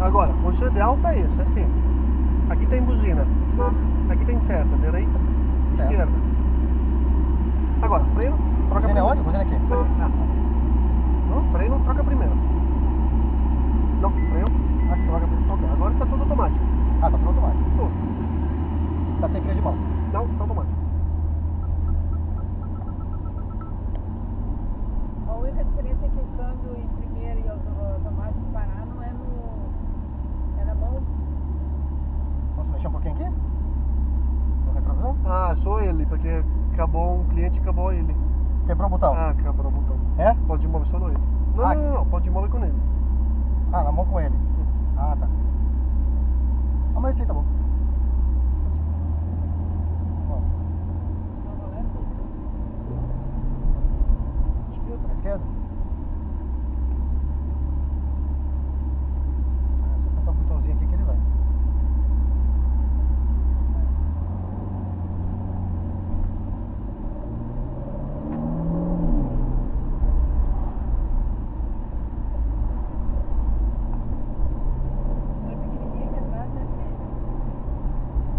Agora, posição ideal tá esse, assim. Aqui tem buzina. Aqui tem seta, direita, Certo. esquerda. Agora, freio, troca Buzina é primeiro. onde? Buzina aqui. Ah. Não, freio, troca primeiro. Não, freio. Que troca primeiro. Ok, agora tá tudo automático. Ah, tá tudo automático. Tudo. Tá sem freio de mão. Não, tá automático. A única diferença é que o câmbio em primeiro e auto- automático é É. Posso mexer um pouquinho aqui? No retrovisor? Ah, só ele, porque acabou um cliente, acabou ele. Quebrou o botão. Ah, quebrou o botão. É? Pode mover só no ele. Não, Ah. não, não, não, pode mover com ele. Ah, na mão com ele. Ah, tá. Ah, mas esse aí tá. Bom, Não, não é tudo. Esquerda. pra esquerda? Ah, só apertar o botãozinho aqui que ele vai. Não é pequenininha aqui atrás, né, filho?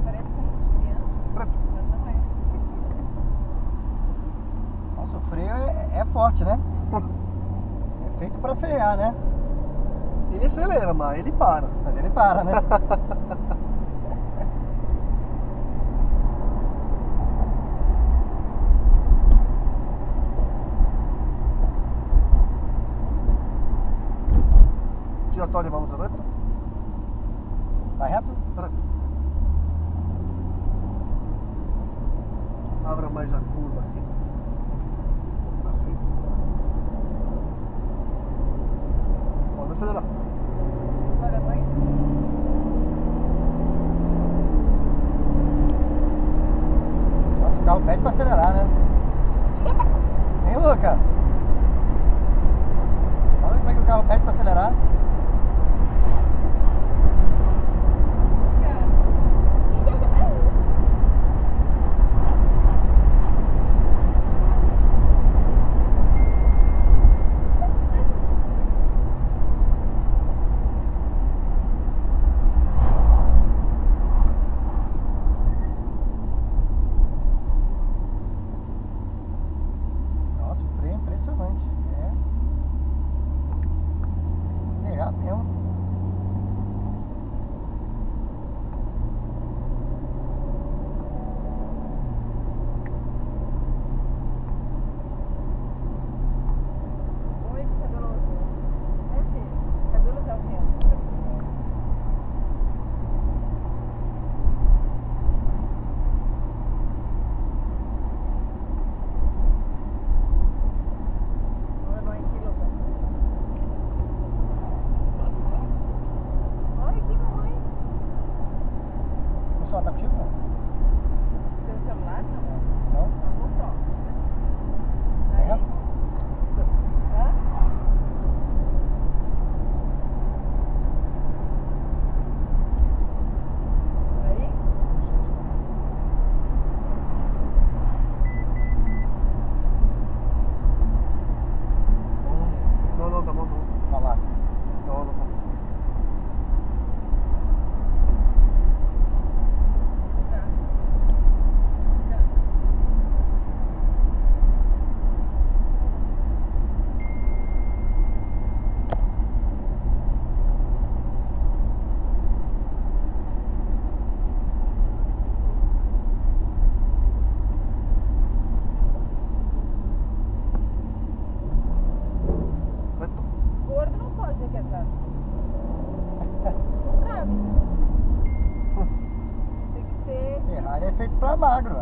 Parece carrinho de criança, Preto. mas não é. Nossa, o freio é, é forte, né? É feito pra frear, né? Ele mas ele para. Mas ele para, né? é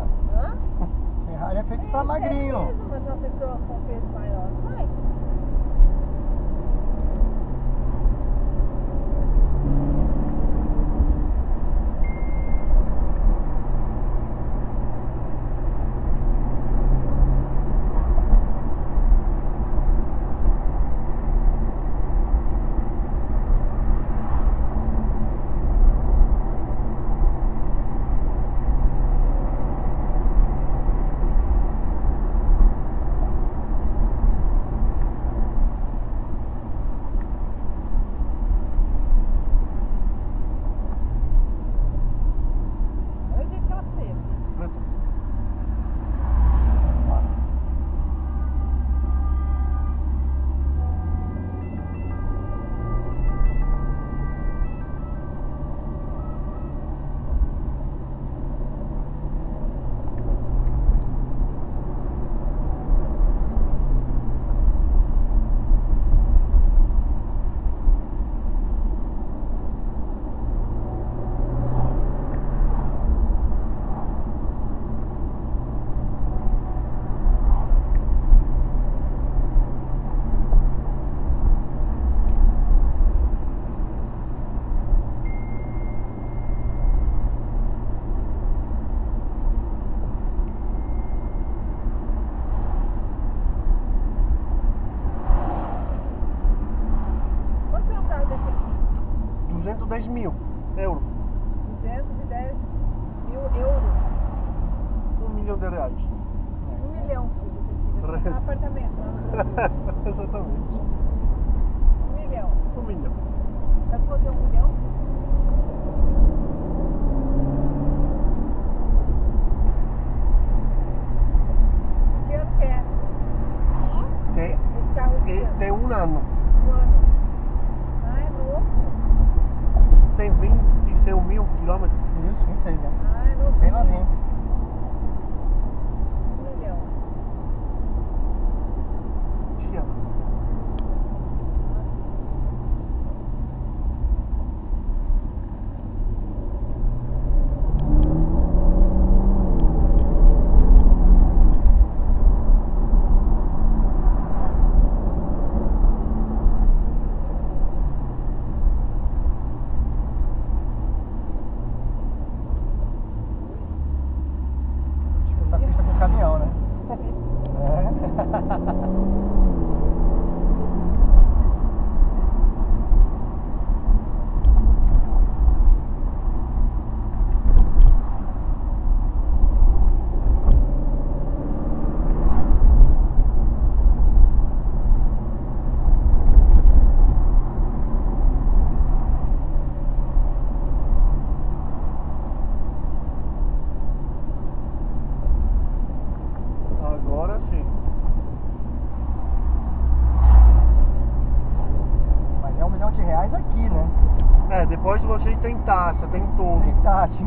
e tem taxa, tem todo. Tem taxa.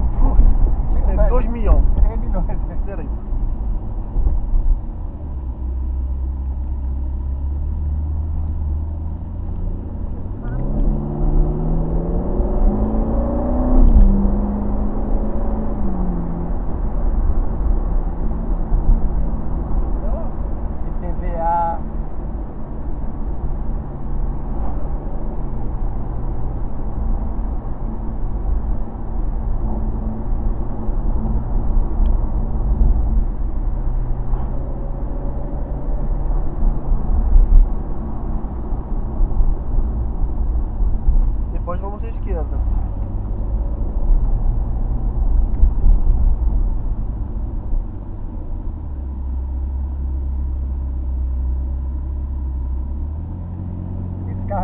Tem 2 milhões. 3 milhões. Né? Peraí.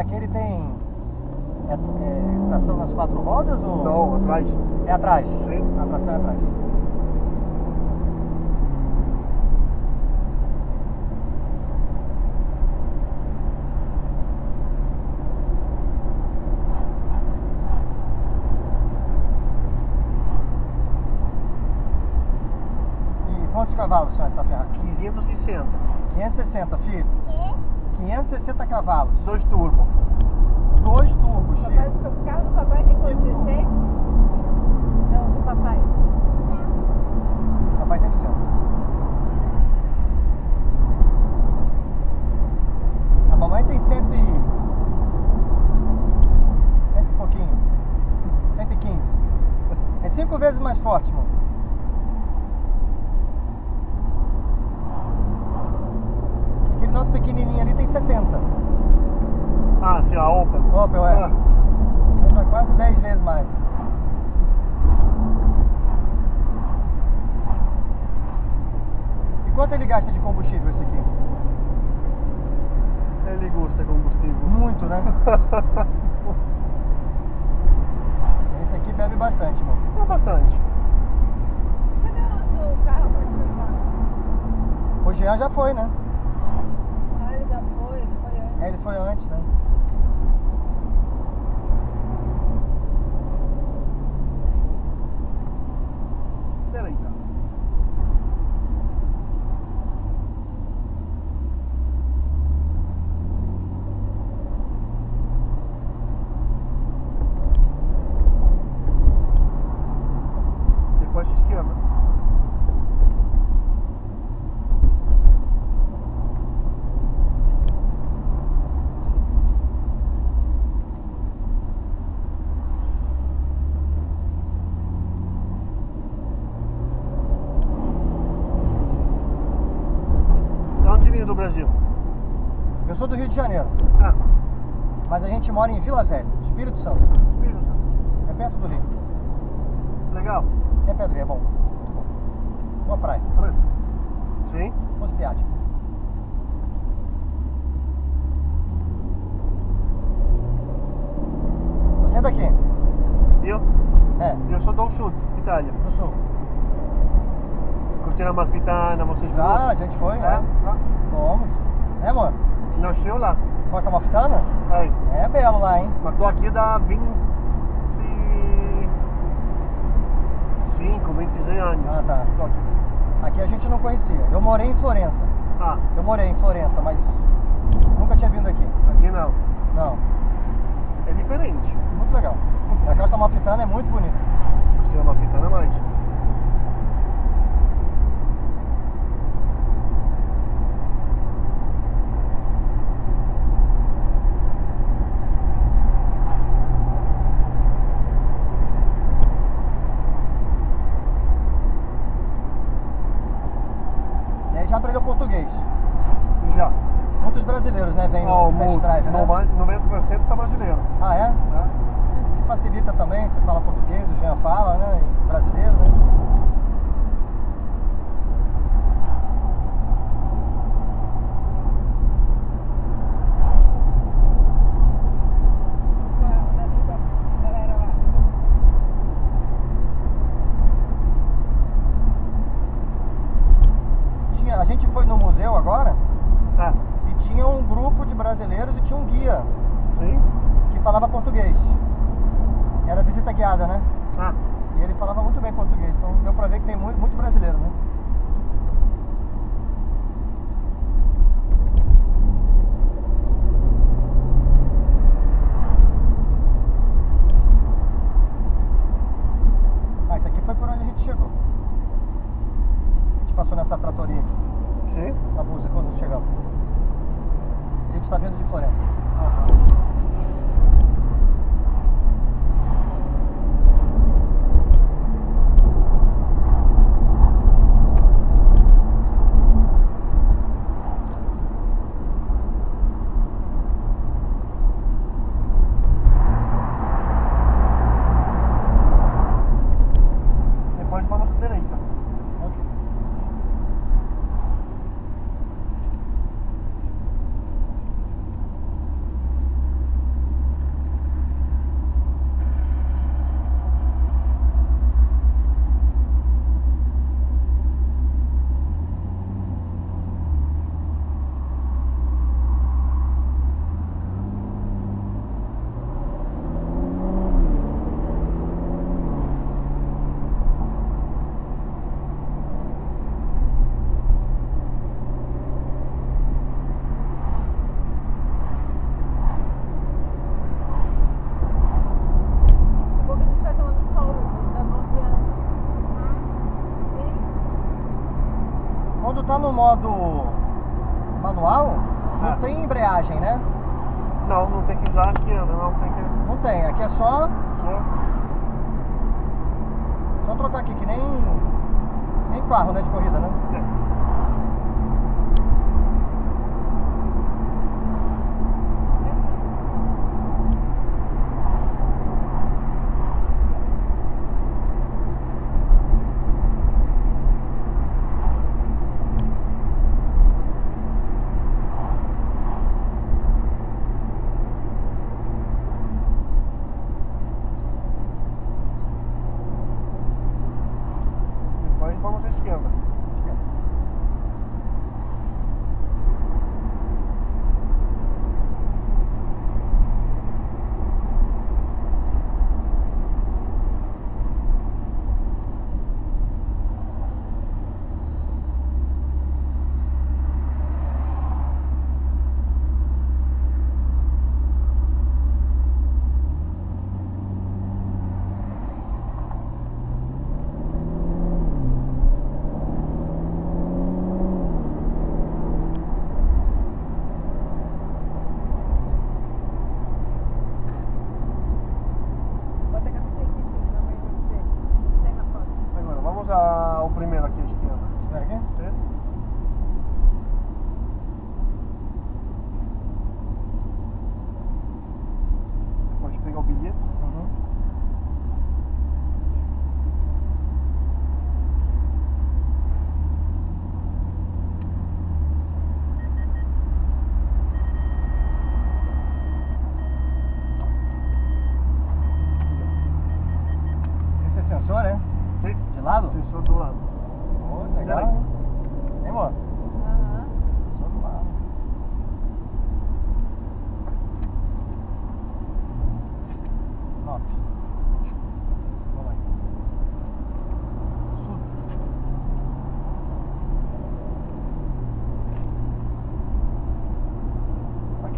aqui ele tem é, é, tração nas quatro rodas ou? Não, atrás. É atrás? Sim. A tração é atrás. E Quantos cavalos são essa ferra? 560. 560, filho? Quê? 560 cavalos. Dois turbos dois turbos, Chico. O carro do papai tem quanto? 17? Não, do papai. Papai tem 200. A mamãe tem 100 e... 100 e pouquinho. 115. É cinco vezes mais forte, mano. moro em Vila Velha, Espírito Santo. Espírito Santo. É perto do Rio. Legal. É perto do Rio, é bom. Boa praia. Sim. Vamos piade. Você é daqui? Eu? É. Eu sou do Sul, Itália. Do Sul. Costeira Marfitana, vocês Ah, a gente foi, é. é. Costa Malfitana? Aí. É belo lá, hein? Mas tô aqui dá 25, 26 anos. Ah, tá. Tô aqui. Aqui a gente não conhecia. Eu morei em Florença. Ah, Eu morei em Florença, mas nunca tinha vindo aqui. aqui não. Não. É diferente. Muito legal. A Costa Malfitana é muito bonita. Costiera Amalfitana mais. Quando tá no modo manual, não Ah. tem embreagem, né? Não, não tem que usar a esquerda, não tem que. Não tem. Aqui é só, Só. só trocar aqui, que nem, que nem carro, né? De corrida, né? É.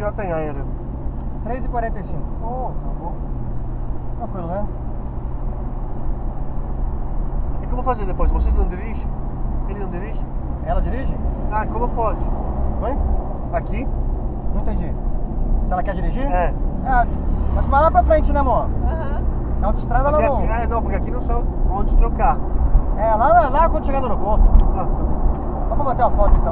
Aqui ó tem aéreo. 3h45. Oh, tá bom. Tranquilo, né? E como fazer depois? Você não dirige? Ele não dirige? Ela dirige? Ah, como pode? Oi? Aqui? Não entendi. Se ela quer dirigir? É. Ah, mas mais lá pra frente, né, amor? Aham. Na autoestrada ela Porque não. aqui, ah, não, porque aqui não são onde trocar. É, lá, lá quando chegar no aeroporto. Ah, tá Vamos bater uma foto então.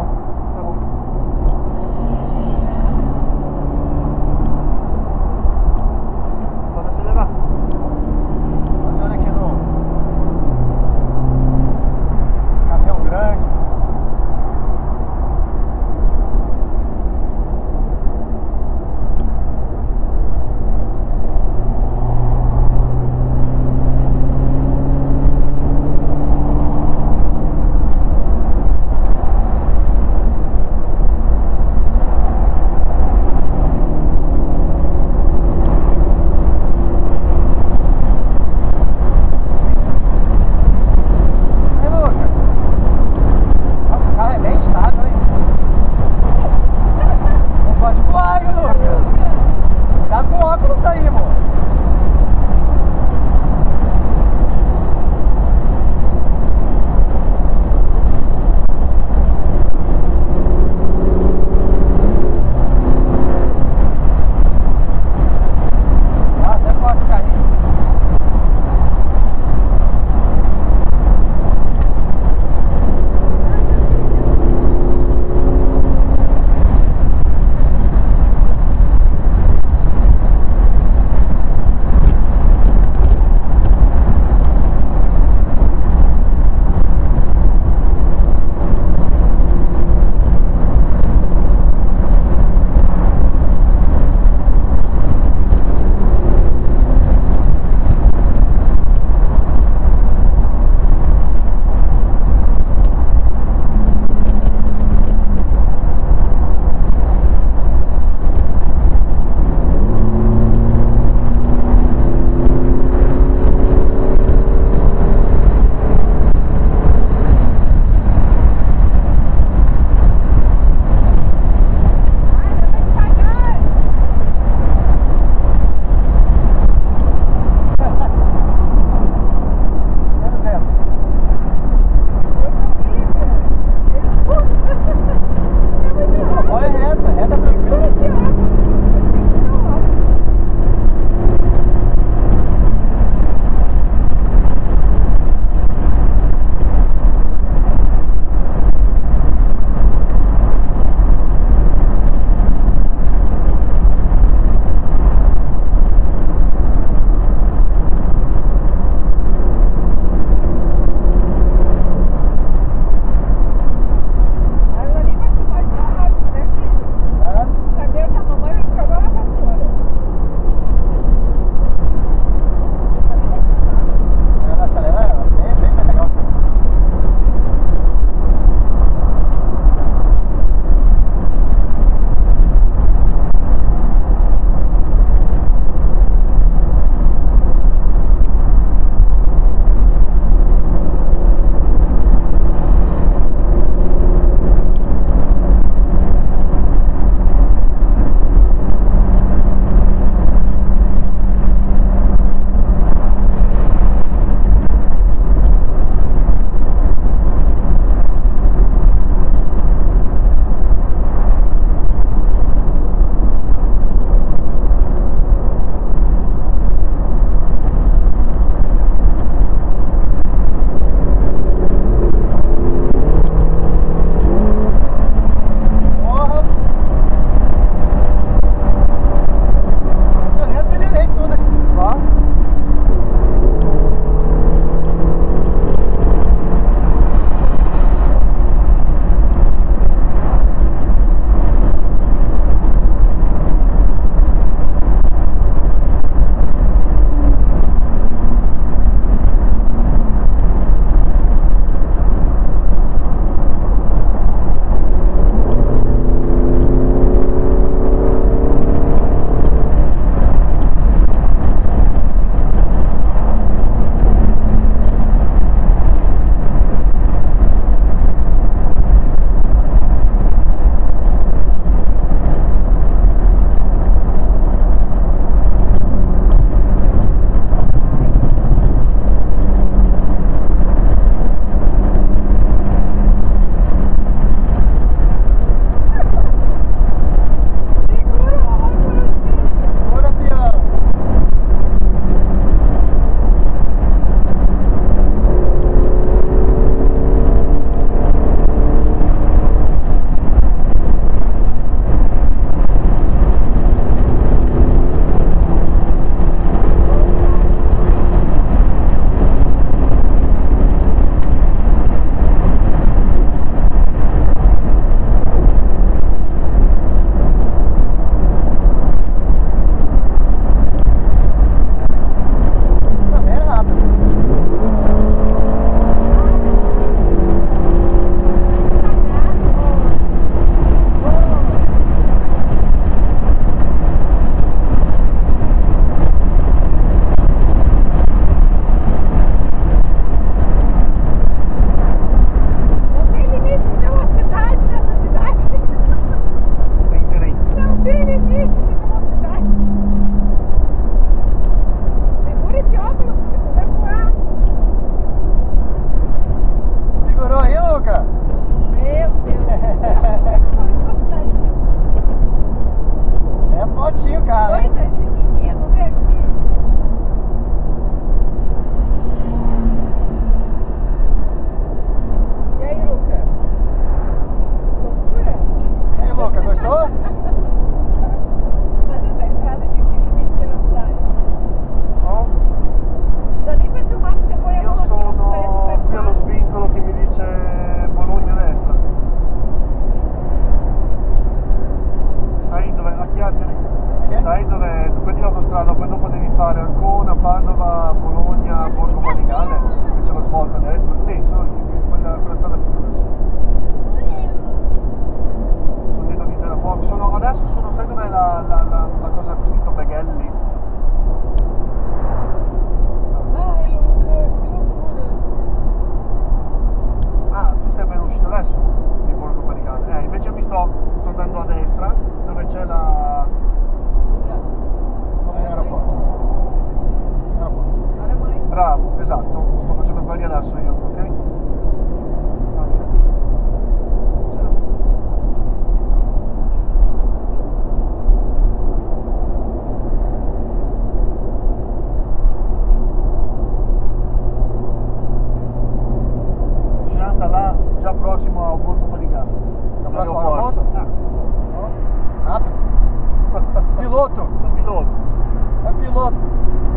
No piloto.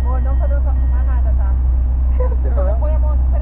Amor, não tá dançando mais nada, tá? Você põe a mão assim.